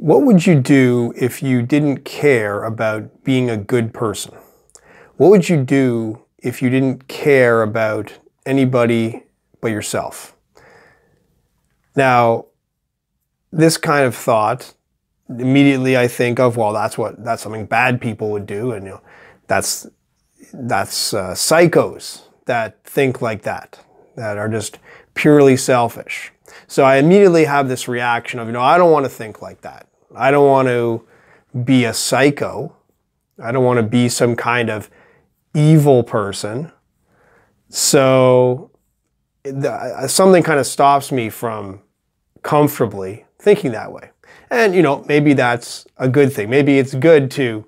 What would you do if you didn't care about being a good person? What would you do if you didn't care about anybody but yourself? Now, this kind of thought immediately I think of well that's what that's something bad people would do and you know that's that's uh, psychos that think like that that are just purely selfish. So I immediately have this reaction of you know I don't want to think like that. I don't want to be a psycho. I don't want to be some kind of evil person. So something kind of stops me from comfortably thinking that way. And, you know, maybe that's a good thing. Maybe it's good to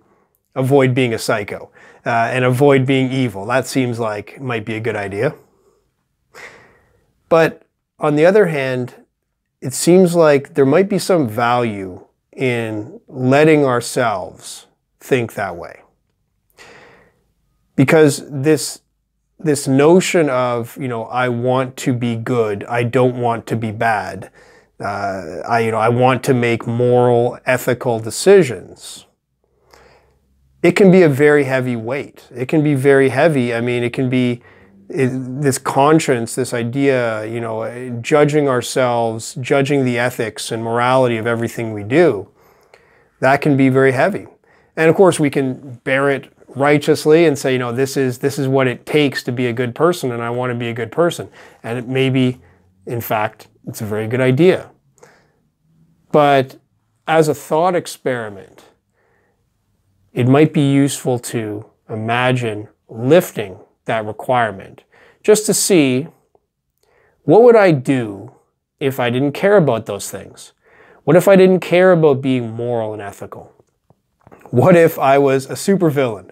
avoid being a psycho uh, and avoid being evil. That seems like might be a good idea. But on the other hand, it seems like there might be some value in letting ourselves think that way. Because this this notion of, you know, I want to be good, I don't want to be bad. Uh, I, you know, I want to make moral, ethical decisions. It can be a very heavy weight. It can be very heavy. I mean, it can be it, this conscience, this idea, you know, uh, judging ourselves, judging the ethics and morality of everything we do, that can be very heavy. And of course, we can bear it righteously and say, you know, this is this is what it takes to be a good person, and I want to be a good person. And it may be, in fact, it's a very good idea. But as a thought experiment, it might be useful to imagine lifting that requirement just to see what would I do if I didn't care about those things? What if I didn't care about being moral and ethical? What if I was a supervillain?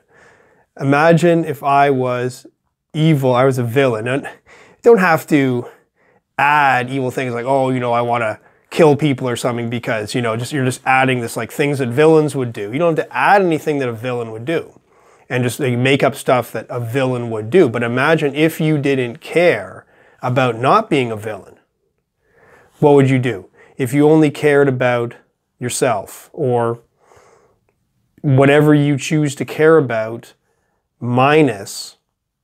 Imagine if I was evil, I was a villain. And don't have to add evil things like, oh, you know, I want to kill people or something because, you know, just you're just adding this like things that villains would do. You don't have to add anything that a villain would do and just like, make up stuff that a villain would do. But imagine if you didn't care about not being a villain. What would you do? If you only cared about yourself or whatever you choose to care about minus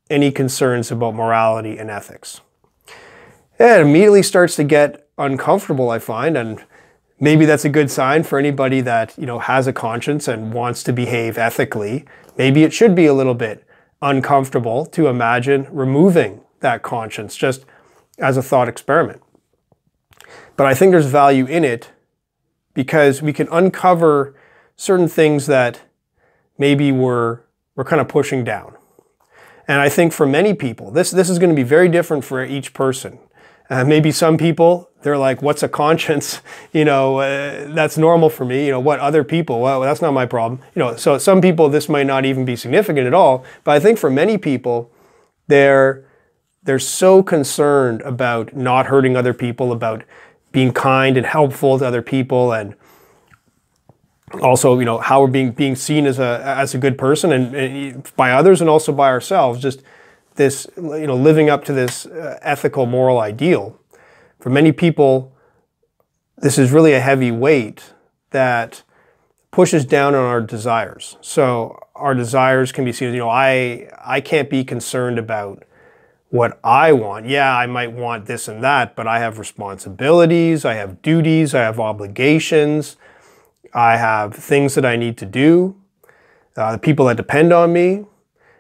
any concerns about morality and ethics. It immediately starts to get uncomfortable, I find, and maybe that's a good sign for anybody that, you know, has a conscience and wants to behave ethically. Maybe it should be a little bit uncomfortable to imagine removing that conscience just as a thought experiment. But I think there's value in it because we can uncover certain things that maybe we're, we're kind of pushing down. And I think for many people, this, this is going to be very different for each person. Uh, maybe some people, they're like, what's a conscience? You know, uh, that's normal for me. You know, what other people? Well, that's not my problem. You know, so some people, this might not even be significant at all. But I think for many people, they're, they're so concerned about not hurting other people, about being kind and helpful to other people and also, you know, how we're being, being seen as a, as a good person and, and by others and also by ourselves. Just this, you know, living up to this uh, ethical, moral ideal. For many people, this is really a heavy weight that pushes down on our desires. So our desires can be seen as, you know, I, I can't be concerned about what I want. Yeah, I might want this and that, but I have responsibilities, I have duties, I have obligations, I have things that I need to do, uh, the people that depend on me,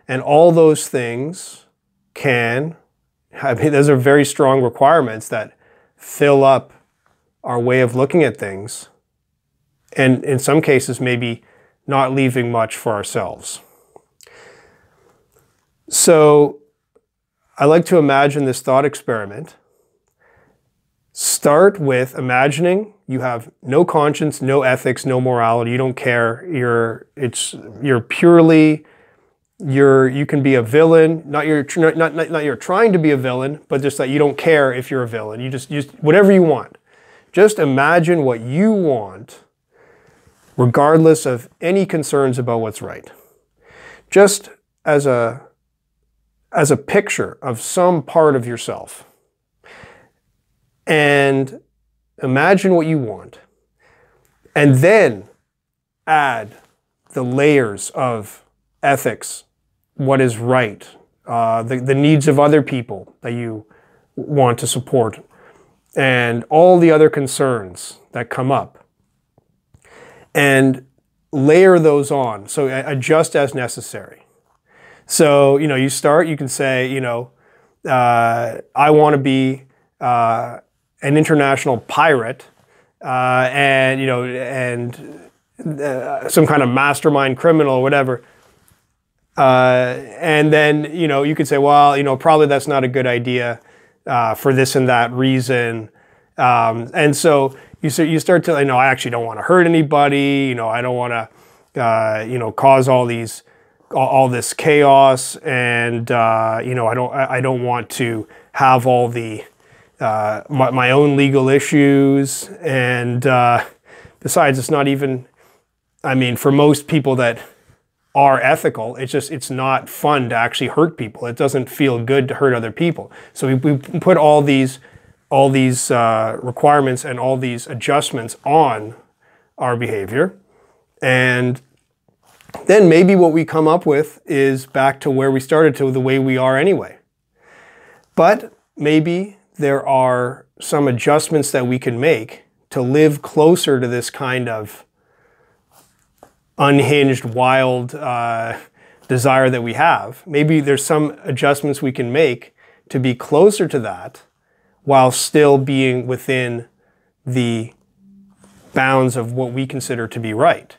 and all those things can, I mean, those are very strong requirements that fill up our way of looking at things. And in some cases, maybe not leaving much for ourselves. So I like to imagine this thought experiment. Start with imagining you have no conscience, no ethics, no morality. You don't care. You're it's you're purely you're you can be a villain not you're not, not, not you're trying to be a villain but just that you don't care if you're a villain. You just use whatever you want. Just imagine what you want regardless of any concerns about what's right. Just as a as a picture of some part of yourself. And imagine what you want. And then add the layers of ethics, what is right, uh, the, the needs of other people that you want to support, and all the other concerns that come up. And layer those on. So adjust as necessary. So, you know, you start, you can say, you know, uh, I want to be uh, an international pirate uh, and, you know, and uh, some kind of mastermind criminal or whatever. Uh, and then, you know, you could say, well, you know, probably that's not a good idea uh, for this and that reason. Um, and so you, start, you start to, you know, I actually don't want to hurt anybody. You know, I don't want to, uh, you know, cause all these, all, this chaos. And, uh, you know, I don't, I don't want to have all the, uh, my, my, own legal issues. And besides, it's not even, I mean, for most people that are ethical, it's just, it's not fun to actually hurt people. It doesn't feel good to hurt other people. So we, we put all these, all these uh, requirements and all these adjustments on our behavior. And then maybe what we come up with is back to where we started to the way we are anyway. But maybe there are some adjustments that we can make to live closer to this kind of unhinged, wild uh, desire that we have. Maybe there's some adjustments we can make to be closer to that while still being within the bounds of what we consider to be right.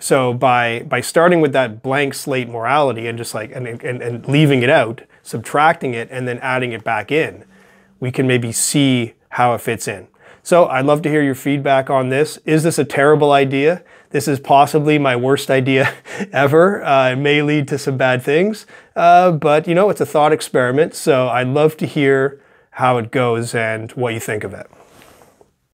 So by by starting with that blank slate morality and just like and, and, and leaving it out, subtracting it and then adding it back in, we can maybe see how it fits in. So I'd love to hear your feedback on this. Is this a terrible idea? This is possibly my worst idea ever. Uh, it may lead to some bad things, uh, but you know, it's a thought experiment. So I'd love to hear how it goes and what you think of it.